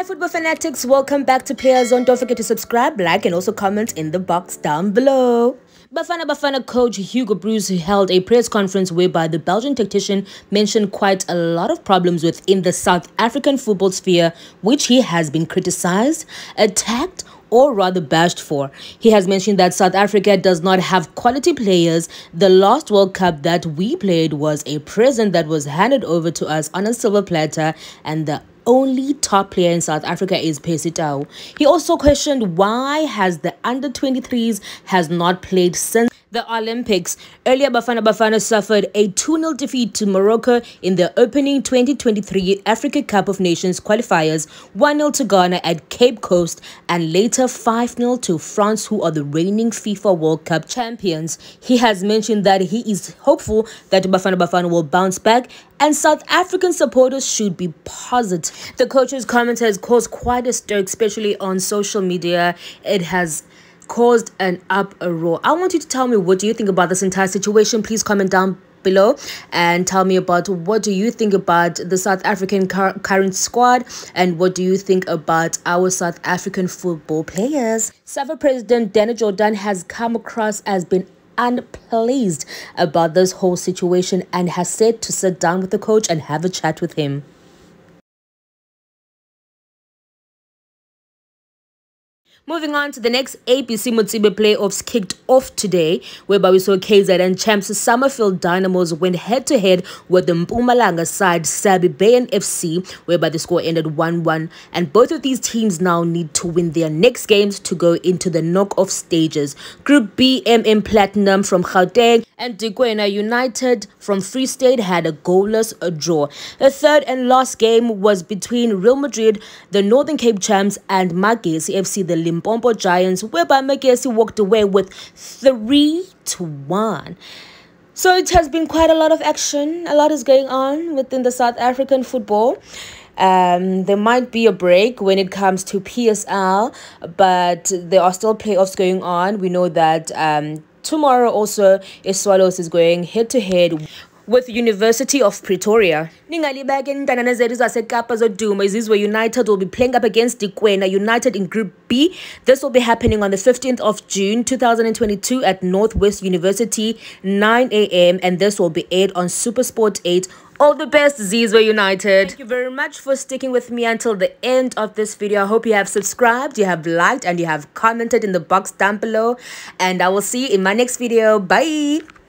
Hi, football fanatics. Welcome back to Player Zone. Don't forget to subscribe, like, and also comment in the box down below. Bafana Bafana coach Hugo Broos held a press conference whereby the Belgian tactician mentioned quite a lot of problems within the South African football sphere, which he has been criticized, attacked, or rather bashed for. He has mentioned that South Africa does not have quality players. The last World Cup that we played was a present that was handed over to us on a silver platter, and the only top player in South Africa is Percy Tau. He also questioned why has the under 23s has not played since the Olympics. Earlier, Bafana Bafana suffered a 2-0 defeat to Morocco in the opening 2023 Africa Cup of Nations qualifiers, 1-0 to Ghana at Cape Coast, and later 5-0 to France, who are the reigning FIFA World Cup champions. He has mentioned that he is hopeful that Bafana Bafana will bounce back and South African supporters should be positive. The coach's comment has caused quite a stir, especially on social media. It has caused an uproar. I want you to tell me what do you think about this entire situation. Please comment down below and tell me about what do you think about the South African current squad and what do you think about our South African football players. SAFA President Danny Jordan has come across as being unpleased about this whole situation and has said to sit down with the coach and have a chat with him. Moving on to the next ABC Motsepe playoffs kicked off today, whereby we saw KZN champs Summerfield Dynamos went head to head with the Mpumalanga side Sabi Bayan FC, whereby the score ended 1-1. And both of these teams now need to win their next games to go into the knockoff stages. Group B, MM Platinum from Gauteng and Dikwena United from Free State had a goalless draw. The third and last game was between Real Madrid, the Northern Cape champs, and Magesi FC, the Limpopo Giants, whereby Magesi walked away with 3 to 1. So it has been quite a lot of action. A lot is going on within the South African football. Um, there might be a break when it comes to PSL, but there are still playoffs going on. We know that um, tomorrow also Swallows is going head to head with University of Pretoria. Ningalibeke intandane zethu zasekapa zoduma izizwe United will be playing up against Dikwena United in Group B. This will be happening on the 15th of June 2022 at Northwest University 9 a.m. and this will be aired on Supersport 8 all the best Zizwe United. Thank you very much for sticking with me until the end of this video. I hope you have subscribed, you have liked, and you have commented in the box down below. And I will see you in my next video. Bye.